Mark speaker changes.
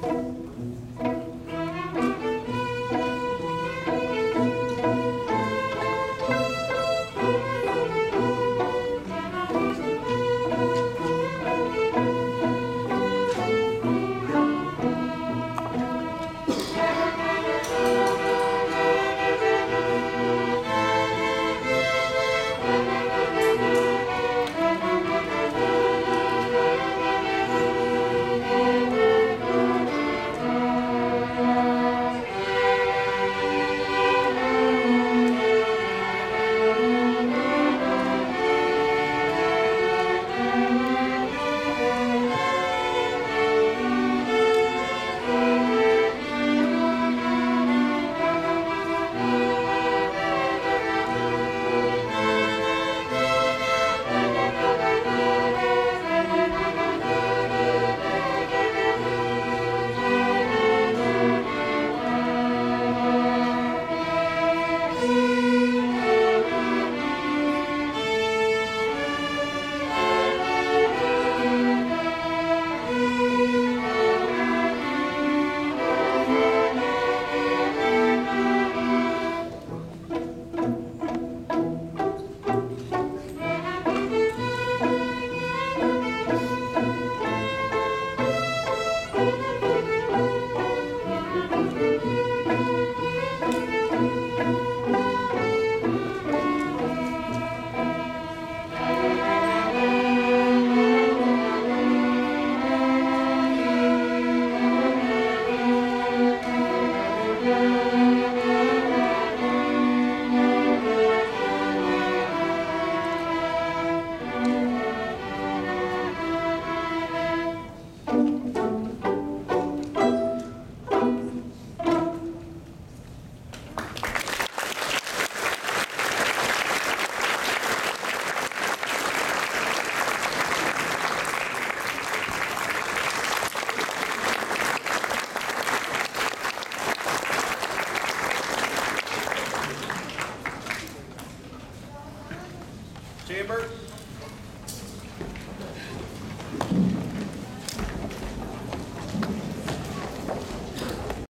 Speaker 1: Thank you.
Speaker 2: Chamber.